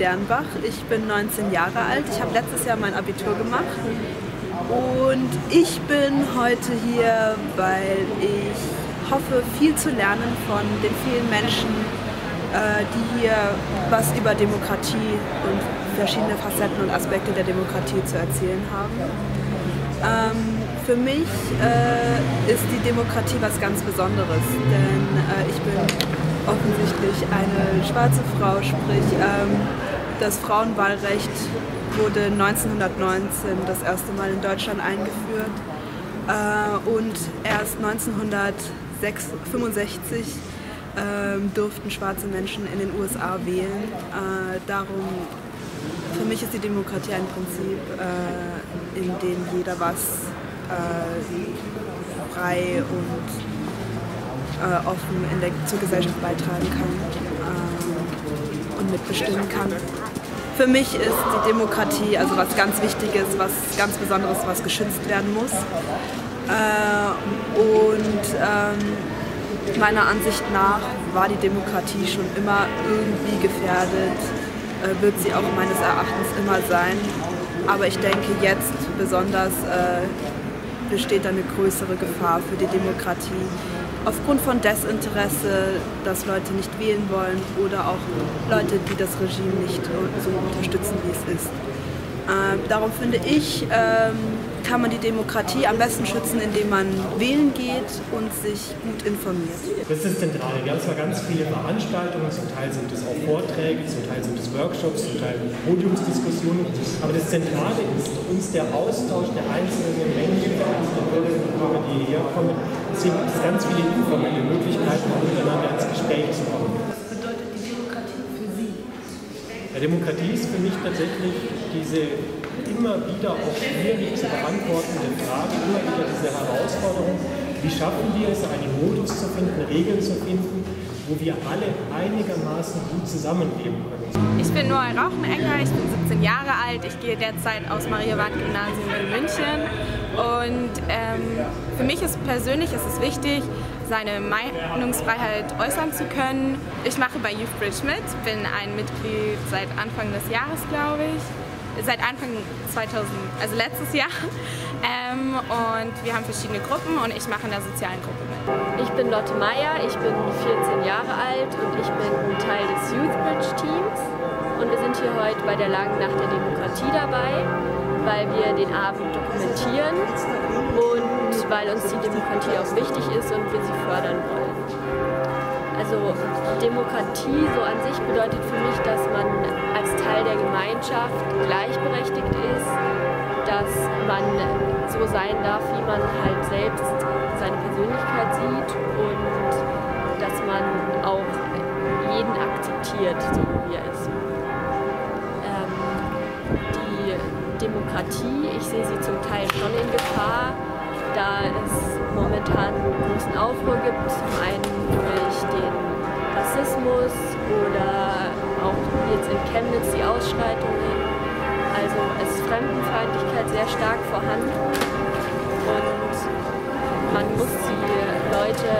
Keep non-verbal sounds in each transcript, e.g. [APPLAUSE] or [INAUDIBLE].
Dernbach. Ich bin 19 Jahre alt. Ich habe letztes Jahr mein Abitur gemacht. Und ich bin heute hier, weil ich hoffe, viel zu lernen von den vielen Menschen, äh, die hier was über Demokratie und verschiedene Facetten und Aspekte der Demokratie zu erzählen haben. Ähm, für mich äh, ist die Demokratie was ganz Besonderes, denn äh, ich bin offensichtlich eine schwarze Frau, sprich ähm, das Frauenwahlrecht wurde 1919 das erste Mal in Deutschland eingeführt äh, und erst 1965 ähm, durften schwarze Menschen in den USA wählen. Äh, darum, für mich ist die Demokratie ein Prinzip, äh, in dem jeder was frei und offen der, zur Gesellschaft beitragen kann äh, und mitbestimmen kann. Für mich ist die Demokratie also was ganz Wichtiges, was ganz Besonderes, was geschützt werden muss. Äh, und ähm, meiner Ansicht nach war die Demokratie schon immer irgendwie gefährdet, äh, wird sie auch meines Erachtens immer sein. Aber ich denke jetzt besonders äh, besteht eine größere Gefahr für die Demokratie. Aufgrund von Desinteresse, dass Leute nicht wählen wollen oder auch Leute, die das Regime nicht so unterstützen, wie es ist. Äh, darum finde ich, ähm, kann man die Demokratie am besten schützen, indem man wählen geht und sich gut informiert. Das ist das Zentrale. Wir haben zwar ganz viele Veranstaltungen, zum Teil sind es auch Vorträge, zum Teil sind es Workshops, zum Teil Podiumsdiskussionen, aber das Zentrale ist uns der Austausch der einzelnen Menschen, der einzelnen Bürgerinnen und Bürger, die hierher kommen. Deswegen gibt es ganz viele informelle Möglichkeiten, miteinander ins Gespräch zu kommen. Was bedeutet die Demokratie für Sie? Ja, Demokratie ist für mich tatsächlich diese immer wieder auch schwierig zu beantwortende Frage, immer wieder diese Herausforderung, wie schaffen wir es, einen Modus zu finden, Regeln zu finden, wo wir alle einigermaßen gut zusammenleben können. Ich bin Noel Rauchenecker, ich bin 17 Jahre alt, ich gehe derzeit aus Mariewald-Gymnasium in München und ähm, für mich ist persönlich ist es wichtig, seine Meinungsfreiheit äußern zu können. Ich mache bei Youth Bridge mit, bin ein Mitglied seit Anfang des Jahres, glaube ich seit Anfang 2000, also letztes Jahr. [LAUGHS] Ähm, und wir haben verschiedene Gruppen und ich mache in der sozialen Gruppe mit. Ich bin Lotte Meyer, ich bin 14 Jahre alt und ich bin Teil des Youth Bridge Teams. Und wir sind hier heute bei der Langen Nacht der Demokratie dabei, weil wir den Abend dokumentieren und weil uns die Demokratie auch wichtig ist und wir sie fördern wollen. Also Demokratie so an sich bedeutet für mich, dass man als Teil der Gemeinschaft gleichberechtigt ist, dass man so sein darf, wie man halt selbst seine Persönlichkeit sieht und dass man auch jeden akzeptiert, so wie er ist. Demokratie, ich sehe sie zum Teil schon in Gefahr, da es momentan großen Aufruhr gibt, zum einen durch den Rassismus oder auch jetzt in Chemnitz die Ausschreitungen. Also es ist Fremdenfeindlichkeit sehr stark vorhanden und man muss die Leute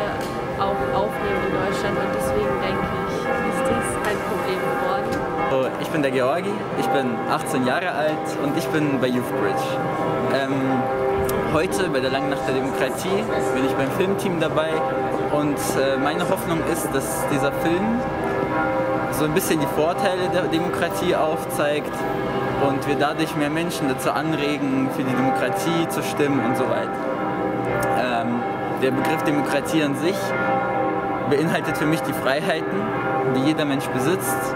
auch aufnehmen in Deutschland und deswegen denke ich, ist das ein. Ich bin der Georgi, ich bin 18 Jahre alt und ich bin bei Youth Bridge. Ähm, Heute bei der Langen Nacht der Demokratie bin ich beim Filmteam dabei und äh, meine Hoffnung ist, dass dieser Film so ein bisschen die Vorteile der Demokratie aufzeigt und wir dadurch mehr Menschen dazu anregen, für die Demokratie zu stimmen und so weiter. Ähm, der Begriff Demokratie an sich beinhaltet für mich die Freiheiten, die jeder Mensch besitzt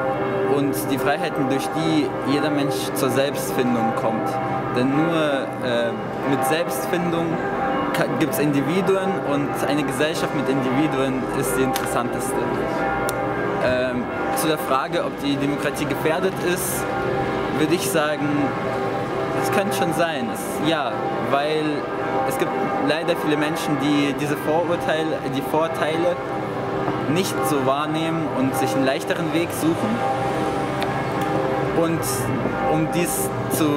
und die Freiheiten, durch die jeder Mensch zur Selbstfindung kommt. Denn nur äh, mit Selbstfindung gibt es Individuen und eine Gesellschaft mit Individuen ist die interessanteste. Ähm, zu der Frage, ob die Demokratie gefährdet ist, würde ich sagen, es könnte schon sein. Es, ja, weil es gibt leider viele Menschen, die diese Vorurteile, die Vorteile nicht so wahrnehmen und sich einen leichteren Weg suchen. Und um dies zu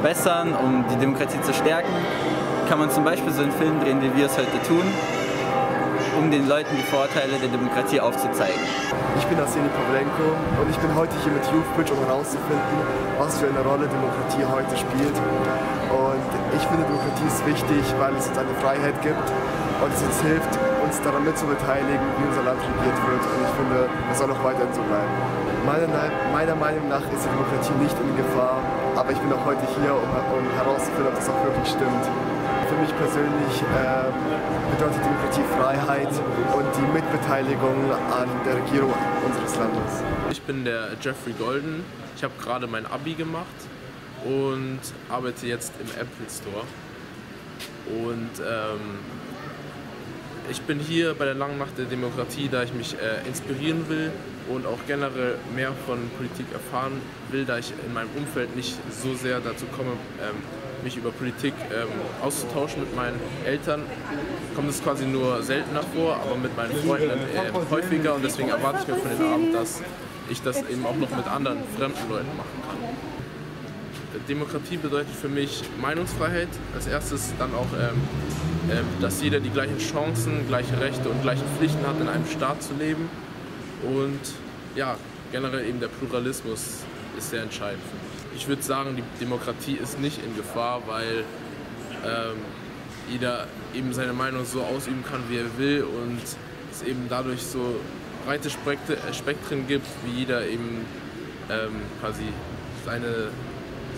verbessern, um die Demokratie zu stärken, kann man zum Beispiel so einen Film drehen, wie wir es heute tun. um den Leuten die Vorteile der Demokratie aufzuzeigen. Ich bin Arseni Pavlenko und ich bin heute hier mit YouthBridge, um herauszufinden, was für eine Rolle Demokratie heute spielt. Und ich finde, Demokratie ist wichtig, weil es uns eine Freiheit gibt und es uns hilft, uns daran mitzubeteiligen, wie unser Land regiert wird. Und ich finde, das soll auch weiterhin so bleiben. Meiner, meiner Meinung nach ist die Demokratie nicht in Gefahr, aber ich bin auch heute hier, um, um herauszufinden, ob das auch wirklich stimmt. Für mich persönlich äh, bedeutet Demokratie Freiheit und die Mitbeteiligung an der Regierung unseres Landes. Ich bin der Jeffrey Golden. Ich habe gerade mein Abi gemacht und arbeite jetzt im Apple Store. Und ähm, ich bin hier bei der Langen Nacht der Demokratie, da ich mich äh, inspirieren will und auch generell mehr von Politik erfahren will, da ich in meinem Umfeld nicht so sehr dazu komme, ähm, mich über Politik ähm, auszutauschen mit meinen Eltern. Kommt es quasi nur seltener vor, aber mit meinen Freunden äh, häufiger und deswegen erwarte ich mir von den Abend, dass ich das eben auch noch mit anderen fremden Leuten machen kann. Demokratie bedeutet für mich Meinungsfreiheit, als erstes dann auch, ähm, äh, dass jeder die gleichen Chancen, gleiche Rechte und gleiche Pflichten hat, in einem Staat zu leben. Und ja, generell eben der Pluralismus ist sehr entscheidend. Ich würde sagen, die Demokratie ist nicht in Gefahr, weil ähm, jeder eben seine Meinung so ausüben kann, wie er will und es eben dadurch so breite Spektren gibt, wie jeder eben ähm, quasi seine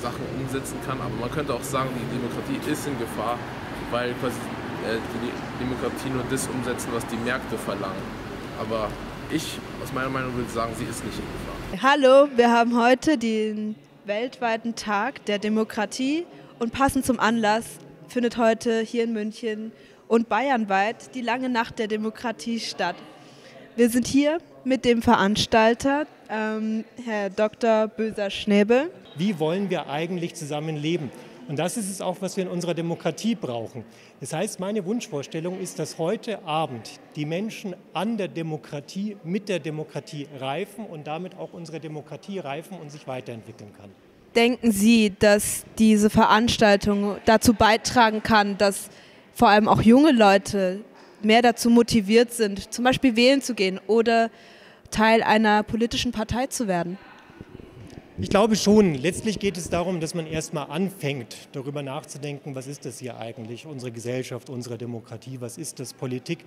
Sachen umsetzen kann. Aber man könnte auch sagen, die Demokratie ist in Gefahr, weil quasi äh, die Demokratie nur das umsetzen, was die Märkte verlangen. Aber ich aus meiner Meinung würde sagen, sie ist nicht in Gefahr. Hallo, wir haben heute den weltweiten Tag der Demokratie und passend zum Anlass findet heute hier in München und bayernweit die lange Nacht der Demokratie statt. Wir sind hier mit dem Veranstalter, ähm, Herr Dr. Böser-Schnäbel. Wie wollen wir eigentlich zusammen leben? Und das ist es auch, was wir in unserer Demokratie brauchen. Das heißt, meine Wunschvorstellung ist, dass heute Abend die Menschen an der Demokratie, mit der Demokratie reifen und damit auch unsere Demokratie reifen und sich weiterentwickeln kann. Denken Sie, dass diese Veranstaltung dazu beitragen kann, dass vor allem auch junge Leute mehr dazu motiviert sind, zum Beispiel wählen zu gehen oder Teil einer politischen Partei zu werden? Ich glaube schon. Letztlich geht es darum, dass man erstmal anfängt, darüber nachzudenken, was ist das hier eigentlich, unsere Gesellschaft, unsere Demokratie, was ist das Politik.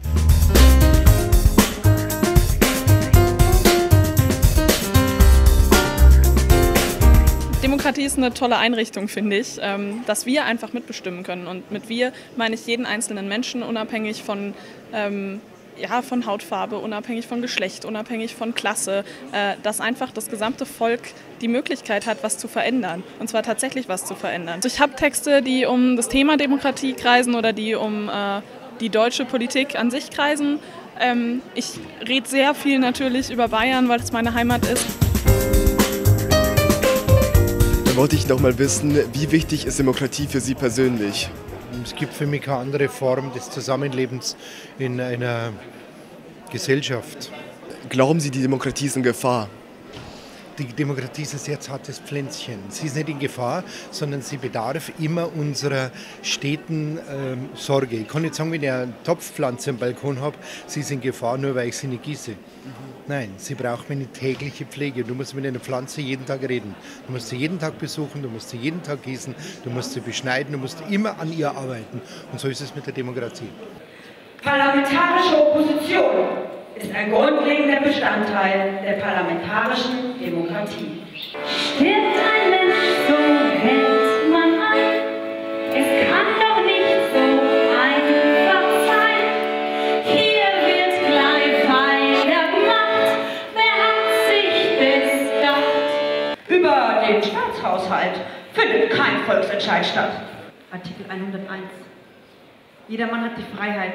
Demokratie ist eine tolle Einrichtung, finde ich, ähm, dass wir einfach mitbestimmen können. Und mit wir meine ich jeden einzelnen Menschen, unabhängig von ähm, ja, von Hautfarbe, unabhängig von Geschlecht, unabhängig von Klasse, äh, dass einfach das gesamte Volk die Möglichkeit hat, was zu verändern. Und zwar tatsächlich was zu verändern. Also ich habe Texte, die um das Thema Demokratie kreisen oder die um äh, die deutsche Politik an sich kreisen. Ähm, ich rede sehr viel natürlich über Bayern, weil es meine Heimat ist. Dann wollte ich noch mal wissen, wie wichtig ist Demokratie für Sie persönlich? Es gibt für mich keine andere Form des Zusammenlebens in einer Gesellschaft. Glauben Sie, die Demokratie ist in Gefahr? Die Demokratie ist ein sehr zartes Pflänzchen. Sie ist nicht in Gefahr, sondern sie bedarf immer unserer steten ähm, Sorge. Ich kann nicht sagen, wenn ich eine Topfpflanze am Balkon habe, sie ist in Gefahr, nur weil ich sie nicht gieße. Nein, sie braucht eine tägliche Pflege. Du musst mit einer Pflanze jeden Tag reden. Du musst sie jeden Tag besuchen, du musst sie jeden Tag gießen, du musst sie beschneiden, du musst immer an ihr arbeiten. Und so ist es mit der Demokratie. Parlamentarische Opposition ist ein grundlegender Bestandteil der parlamentarischen Demokratie. Stirbt ein Mensch, so hält man ein. Es kann doch nicht so einfach sein. Hier wird gleich weitergemacht. Wer hat sich das gedacht? Über den Staatshaushalt findet kein Volksentscheid statt. Artikel 101. Jedermann hat die Freiheit,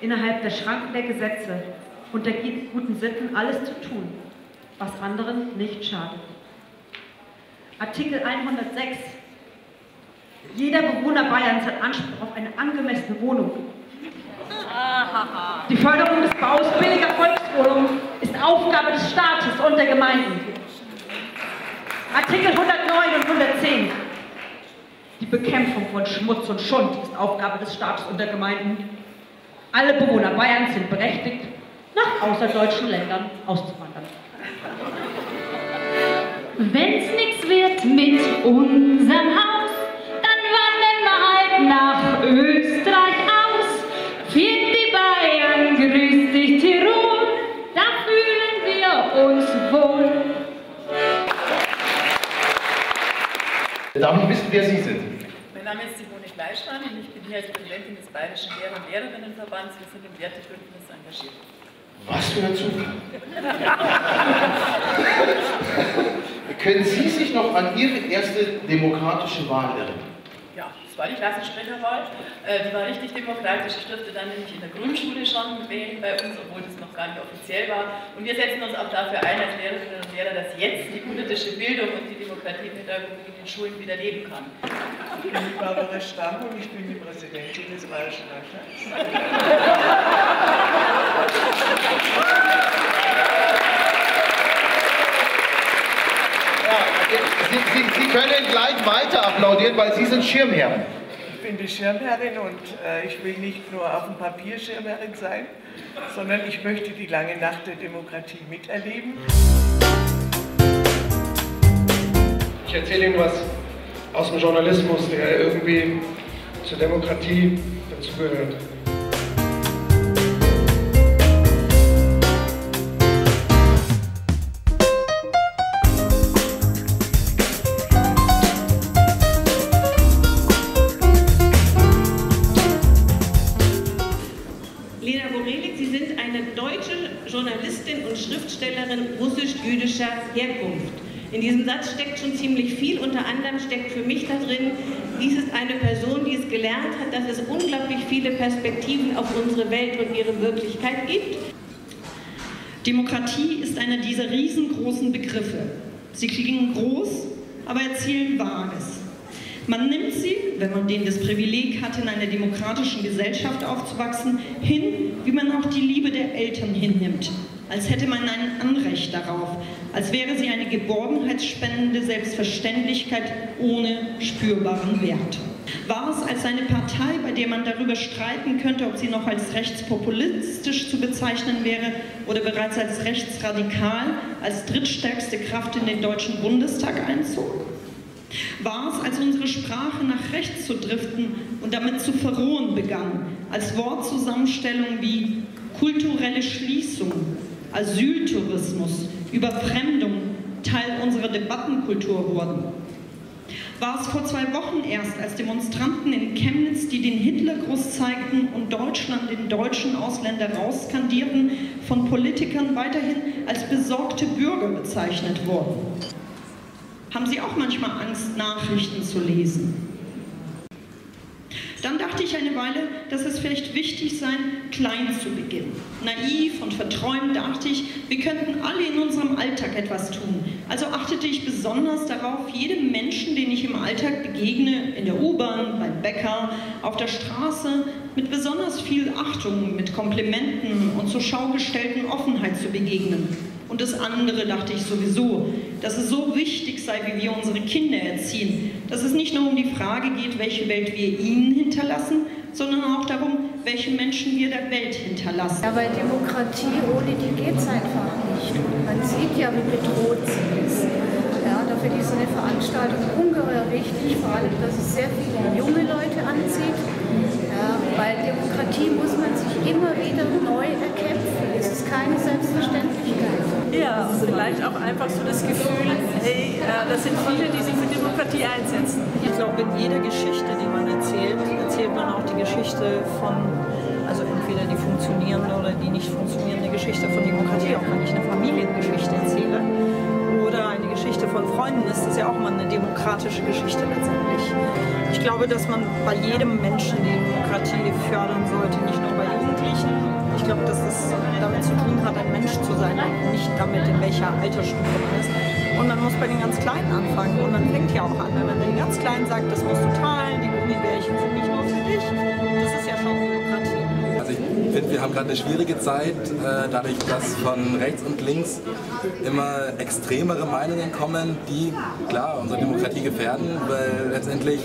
innerhalb der Schranken der Gesetze und der guten Sitten alles zu tun, was anderen nicht schadet. Artikel 106. Jeder Bewohner Bayerns hat Anspruch auf eine angemessene Wohnung. Die Förderung des Baus billiger Volkswohnungen ist Aufgabe des Staates und der Gemeinden. Artikel 109 und 110. Die Bekämpfung von Schmutz und Schund ist Aufgabe des Staates und der Gemeinden. Alle Bewohner Bayerns sind berechtigt, nach außerdeutschen Ländern auszuwandern. Wenn's nix wird mit unserem Haus, dann wandern wir halt nach Österreich aus. Fiert die Bayern, grüß dich Tirol, da fühlen wir uns wohl. Darf ich wissen, wer Sie sind? Mein Name ist Simone Fleischmann und ich bin hier als Präsidentin des Bayerischen Lehrer- und Lehrerinnenverbands. Wir sind im Wertebündnis engagiert. Was für ein Zufall. [LAUGHS] Können Sie sich noch an Ihre erste demokratische Wahl erinnern? Ja, das war die Klassensprecherwahl. Äh, die war richtig demokratisch. Ich durfte dann nämlich in der Grundschule schon wählen bei uns, obwohl das noch gar nicht offiziell war. Und wir setzen uns auch dafür ein, als Lehrerinnen und Lehrer, dass jetzt die politische Bildung und die Demokratiepädagogik in den Schulen wieder leben kann. Ich bin die Barbara Stamm und ich bin die Präsidentin des Bayerischen Landtags. [LAUGHS] Sie, Sie, Sie können gleich weiter applaudieren, weil Sie sind Schirmherren. Ich bin die Schirmherrin und äh, ich will nicht nur auf dem Papier Schirmherrin sein, sondern ich möchte die lange Nacht der Demokratie miterleben. Ich erzähle Ihnen was aus dem Journalismus, der irgendwie zur Demokratie dazugehört. In diesem Satz steckt schon ziemlich viel. Unter anderem steckt für mich da drin, dies ist eine Person, die es gelernt hat, dass es unglaublich viele Perspektiven auf unsere Welt und ihre Wirklichkeit gibt. Demokratie ist einer dieser riesengroßen Begriffe. Sie klingen groß, aber erzielen Vages. Man nimmt sie, wenn man denen das Privileg hat, in einer demokratischen Gesellschaft aufzuwachsen, hin, wie man auch die Liebe der Eltern hinnimmt. Als hätte man ein Anrecht darauf, als wäre sie eine geborgenheitsspendende Selbstverständlichkeit ohne spürbaren Wert. War es als eine Partei, bei der man darüber streiten könnte, ob sie noch als rechtspopulistisch zu bezeichnen wäre oder bereits als rechtsradikal, als drittstärkste Kraft in den Deutschen Bundestag einzog? War es, als unsere Sprache nach rechts zu driften und damit zu verrohen begann, als Wortzusammenstellungen wie kulturelle Schließung, Asyltourismus, Überfremdung Teil unserer Debattenkultur wurden? War es vor zwei Wochen erst, als Demonstranten in Chemnitz, die den Hitlergruß zeigten und Deutschland den deutschen Ausländer rauskandierten, von Politikern weiterhin als besorgte Bürger bezeichnet wurden? Haben Sie auch manchmal Angst, Nachrichten zu lesen? Dann dachte ich eine Weile, dass es vielleicht wichtig sei, klein zu beginnen. Naiv und verträumt dachte ich, wir könnten alle in unserem Alltag etwas tun. Also achtete ich besonders darauf, jedem Menschen, den ich im Alltag begegne, in der U-Bahn, beim Bäcker, auf der Straße, mit besonders viel Achtung, mit Komplimenten und zur Schau gestellten Offenheit zu begegnen. Und das andere dachte ich sowieso, dass es so wichtig sei, wie wir unsere Kinder erziehen, dass es nicht nur um die Frage geht, welche Welt wir ihnen hinterlassen, sondern auch darum, welche Menschen wir der Welt hinterlassen. Ja, weil Demokratie ohne die geht es einfach nicht. Man sieht ja, wie bedroht sie ist. Ja, dafür ist eine Veranstaltung ungeheuer wichtig, vor allem, dass es sehr viele junge Leute anzieht. Ja, weil Demokratie muss man sich immer wieder neu erkämpfen. Es ist keine Selbstverständlichkeit. Ja, vielleicht auch einfach so das Gefühl, hey, äh, das sind viele, die sich für Demokratie einsetzen. Ich glaube, in jeder Geschichte, die man erzählt, erzählt man auch die Geschichte von, also entweder die funktionierende oder die nicht funktionierende Geschichte von Demokratie. Auch wenn ich eine Familiengeschichte erzähle oder eine Geschichte von Freunden, ist das ja auch mal eine demokratische Geschichte letztendlich. Ich glaube, dass man bei jedem Menschen die Demokratie fördern sollte, nicht nur bei Jugendlichen. Ich glaube, dass es damit zu tun hat, ein Mensch zu sein und nicht damit, in welcher Altersstufe man ist. Und man muss bei den ganz Kleinen anfangen. Und man fängt ja auch an, wenn man den ganz Kleinen sagt, das musst du teilen, die Gummibärchen sind nicht nur für dich. Das ist ja schon Demokratie. Also ich finde, wir haben gerade eine schwierige Zeit, äh, dadurch, dass von rechts und links immer extremere Meinungen kommen, die klar unsere Demokratie gefährden, weil letztendlich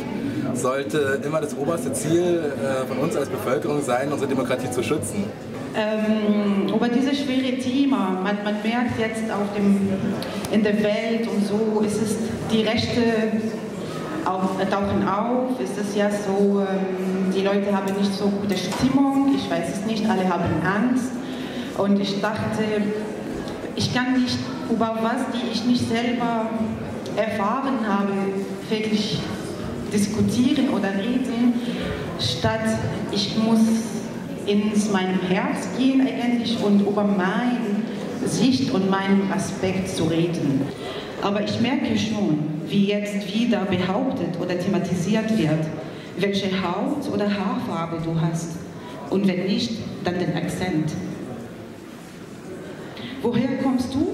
sollte immer das oberste Ziel äh, von uns als Bevölkerung sein, unsere Demokratie zu schützen. Ähm, über dieses schwere Thema, man, man merkt jetzt auf dem, in der Welt und so, es die Rechte auch, tauchen auf, ist es ja so, ähm, die Leute haben nicht so gute Stimmung, ich weiß es nicht, alle haben Angst. Und ich dachte, ich kann nicht über was, die ich nicht selber erfahren habe, wirklich diskutieren oder reden, statt ich muss ins mein Herz gehen eigentlich und über meine Sicht und meinen Aspekt zu reden. Aber ich merke schon, wie jetzt wieder behauptet oder thematisiert wird, welche Haut- oder Haarfarbe du hast. Und wenn nicht, dann den Akzent. Woher kommst du?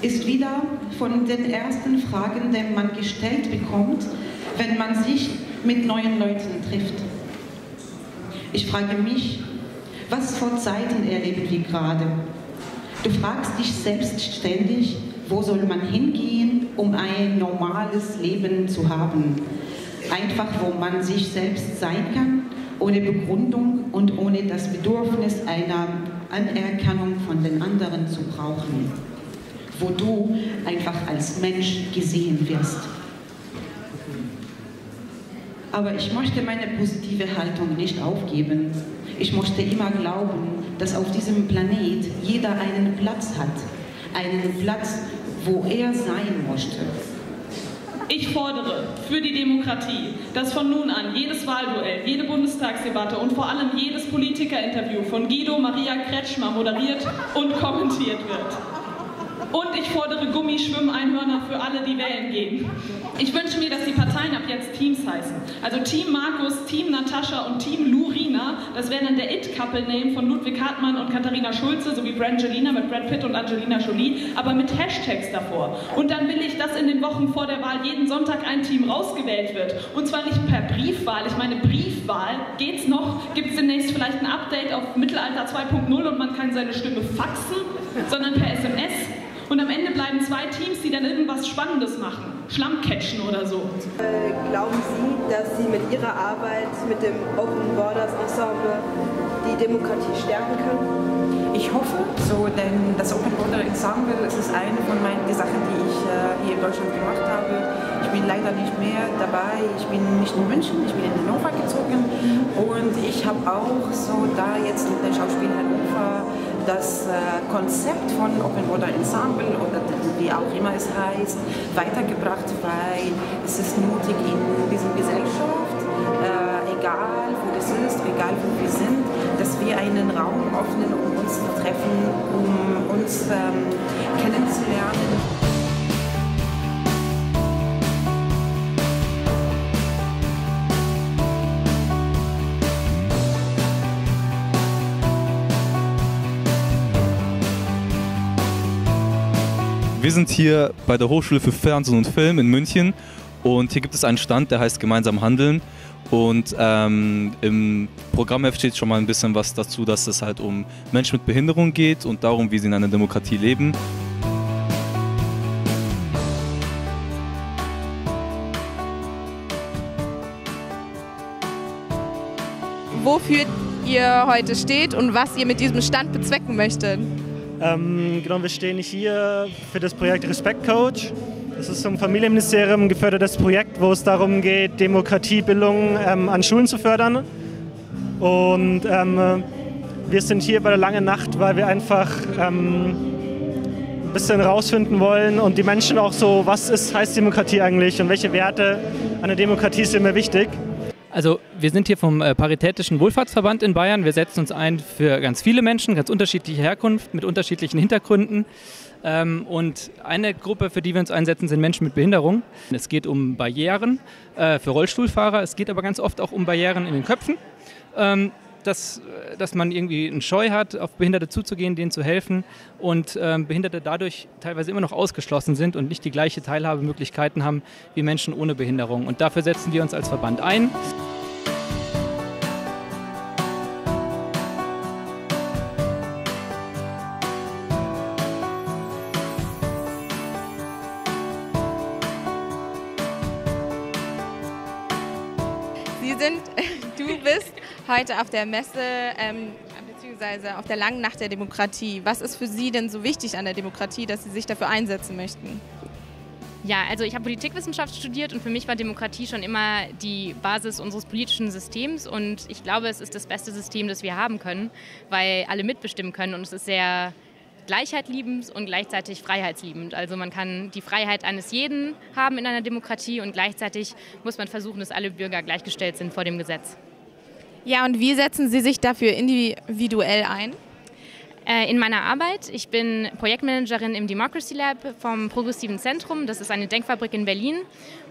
Ist wieder von den ersten Fragen, die man gestellt bekommt, wenn man sich mit neuen Leuten trifft. Ich frage mich, was für Zeiten erleben wir gerade? Du fragst dich selbst ständig, wo soll man hingehen, um ein normales Leben zu haben? Einfach, wo man sich selbst sein kann, ohne Begründung und ohne das Bedürfnis einer Anerkennung von den anderen zu brauchen. Wo du einfach als Mensch gesehen wirst. Aber ich möchte meine positive Haltung nicht aufgeben. Ich möchte immer glauben, dass auf diesem Planet jeder einen Platz hat. Einen Platz, wo er sein möchte. Ich fordere für die Demokratie, dass von nun an jedes Wahlduell, jede Bundestagsdebatte und vor allem jedes Politikerinterview von Guido Maria Kretschmer moderiert und kommentiert wird. Und ich fordere Gummischwimmeinhörner für alle, die wählen gehen. Ich wünsche mir, dass die Parteien ab jetzt Teams heißen. Also Team Markus, Team Natascha und Team Lurina. Das wäre dann der It-Couple-Name von Ludwig Hartmann und Katharina Schulze sowie Brangelina mit Brad Pitt und Angelina Jolie, aber mit Hashtags davor. Und dann will ich, dass in den Wochen vor der Wahl jeden Sonntag ein Team rausgewählt wird. Und zwar nicht per Briefwahl. Ich meine, Briefwahl geht's noch. Gibt es demnächst vielleicht ein Update auf Mittelalter 2.0 und man kann seine Stimme faxen, sondern per SMS. Und am Ende bleiben zwei Teams, die dann irgendwas Spannendes machen. Schlammcatchen oder so. Äh, glauben Sie, dass Sie mit Ihrer Arbeit mit dem Open Borders Ensemble die Demokratie stärken können? Ich hoffe so, denn das Open Border Ensemble ist eine von meinen die Sachen, die ich äh, hier in Deutschland gemacht habe. Ich bin leider nicht mehr dabei. Ich bin nicht in München, ich bin in Hannover gezogen und ich habe auch so da jetzt mit dem Schauspiel Hannover das äh, Konzept von Open Border Ensemble oder wie auch immer es heißt, weitergebracht, weil es ist nötig in dieser Gesellschaft, äh, egal wo das ist, egal wo wir sind, dass wir einen Raum öffnen, um uns zu treffen, um uns ähm, kennenzulernen. Wir sind hier bei der Hochschule für Fernsehen und Film in München und hier gibt es einen Stand, der heißt Gemeinsam Handeln. Und ähm, im Programmheft steht schon mal ein bisschen was dazu, dass es halt um Menschen mit Behinderung geht und darum, wie sie in einer Demokratie leben. Wofür ihr heute steht und was ihr mit diesem Stand bezwecken möchtet. Ähm, genau, wir stehen hier für das Projekt Respect Coach. Das ist vom Familienministerium gefördertes Projekt, wo es darum geht, Demokratiebildung ähm, an Schulen zu fördern. Und ähm, wir sind hier bei der langen Nacht, weil wir einfach ähm, ein bisschen rausfinden wollen und die Menschen auch so, was ist, heißt Demokratie eigentlich und welche Werte der Demokratie sind mir wichtig. Also wir sind hier vom äh, Paritätischen Wohlfahrtsverband in Bayern. Wir setzen uns ein für ganz viele Menschen, ganz unterschiedliche Herkunft, mit unterschiedlichen Hintergründen. Ähm, und eine Gruppe, für die wir uns einsetzen, sind Menschen mit Behinderung. Es geht um Barrieren äh, für Rollstuhlfahrer. Es geht aber ganz oft auch um Barrieren in den Köpfen. Ähm, dass, dass man irgendwie einen Scheu hat, auf Behinderte zuzugehen, denen zu helfen und ähm, Behinderte dadurch teilweise immer noch ausgeschlossen sind und nicht die gleiche Teilhabemöglichkeiten haben wie Menschen ohne Behinderung. Und dafür setzen wir uns als Verband ein. Heute auf der Messe ähm, beziehungsweise auf der langen Nacht der Demokratie. Was ist für Sie denn so wichtig an der Demokratie, dass Sie sich dafür einsetzen möchten? Ja, also ich habe Politikwissenschaft studiert und für mich war Demokratie schon immer die Basis unseres politischen Systems und ich glaube, es ist das beste System, das wir haben können, weil alle mitbestimmen können und es ist sehr gleichheitliebend und gleichzeitig freiheitsliebend. Also man kann die Freiheit eines jeden haben in einer Demokratie und gleichzeitig muss man versuchen, dass alle Bürger gleichgestellt sind vor dem Gesetz. Ja, und wie setzen Sie sich dafür individuell ein? Äh, in meiner Arbeit. Ich bin Projektmanagerin im Democracy Lab vom Progressiven Zentrum. Das ist eine Denkfabrik in Berlin.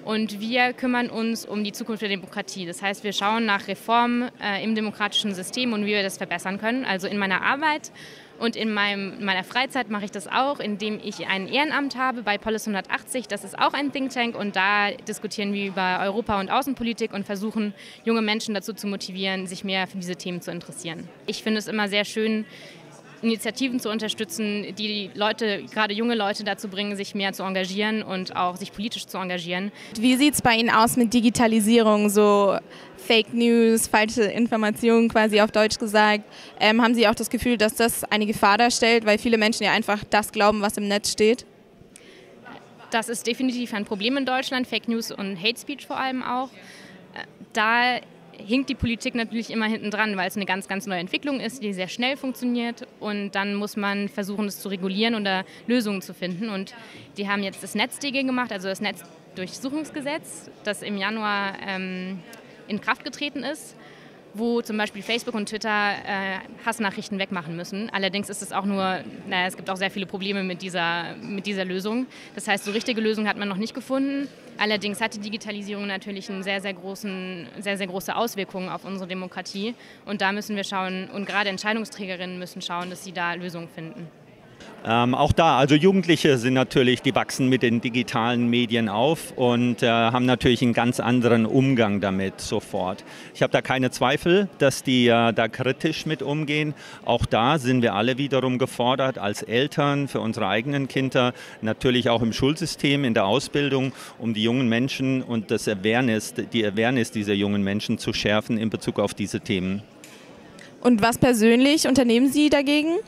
Und wir kümmern uns um die Zukunft der Demokratie. Das heißt, wir schauen nach Reformen äh, im demokratischen System und wie wir das verbessern können. Also in meiner Arbeit und in meinem, meiner Freizeit mache ich das auch, indem ich ein Ehrenamt habe bei Polis 180. Das ist auch ein Think Tank und da diskutieren wir über Europa- und Außenpolitik und versuchen, junge Menschen dazu zu motivieren, sich mehr für diese Themen zu interessieren. Ich finde es immer sehr schön, Initiativen zu unterstützen, die Leute, gerade junge Leute dazu bringen, sich mehr zu engagieren und auch sich politisch zu engagieren. Wie sieht es bei Ihnen aus mit Digitalisierung, so Fake News, falsche Informationen quasi auf Deutsch gesagt? Ähm, haben Sie auch das Gefühl, dass das eine Gefahr darstellt, weil viele Menschen ja einfach das glauben, was im Netz steht? Das ist definitiv ein Problem in Deutschland, Fake News und Hate Speech vor allem auch. Äh, da hinkt die Politik natürlich immer hinten dran, weil es eine ganz, ganz neue Entwicklung ist, die sehr schnell funktioniert. Und dann muss man versuchen, es zu regulieren oder Lösungen zu finden. Und die haben jetzt das NetzDG gemacht, also das Netzdurchsuchungsgesetz, das im Januar ähm, in Kraft getreten ist wo zum Beispiel Facebook und Twitter äh, Hassnachrichten wegmachen müssen. Allerdings ist es auch nur, naja, es gibt auch sehr viele Probleme mit dieser, mit dieser Lösung. Das heißt, so richtige Lösungen hat man noch nicht gefunden. Allerdings hat die Digitalisierung natürlich eine sehr, sehr, großen, sehr, sehr große Auswirkungen auf unsere Demokratie. Und da müssen wir schauen, und gerade Entscheidungsträgerinnen müssen schauen, dass sie da Lösungen finden. Ähm, auch da, also Jugendliche sind natürlich, die wachsen mit den digitalen Medien auf und äh, haben natürlich einen ganz anderen Umgang damit sofort. Ich habe da keine Zweifel, dass die äh, da kritisch mit umgehen. Auch da sind wir alle wiederum gefordert, als Eltern für unsere eigenen Kinder, natürlich auch im Schulsystem, in der Ausbildung, um die jungen Menschen und das Awareness, die Awareness dieser jungen Menschen zu schärfen in Bezug auf diese Themen. Und was persönlich unternehmen Sie dagegen?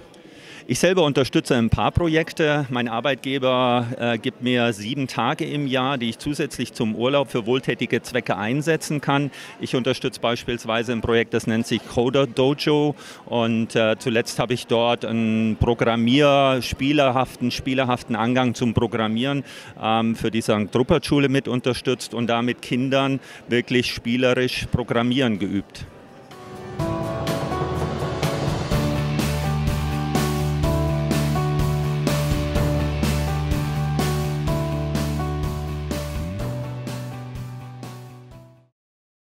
Ich selber unterstütze ein paar Projekte. Mein Arbeitgeber äh, gibt mir sieben Tage im Jahr, die ich zusätzlich zum Urlaub für wohltätige Zwecke einsetzen kann. Ich unterstütze beispielsweise ein Projekt, das nennt sich Coder Dojo. Und äh, zuletzt habe ich dort einen Programmier-, spielerhaften, spielerhaften Angang zum Programmieren ähm, für die St. Ruppert Schule mit unterstützt und damit Kindern wirklich spielerisch Programmieren geübt.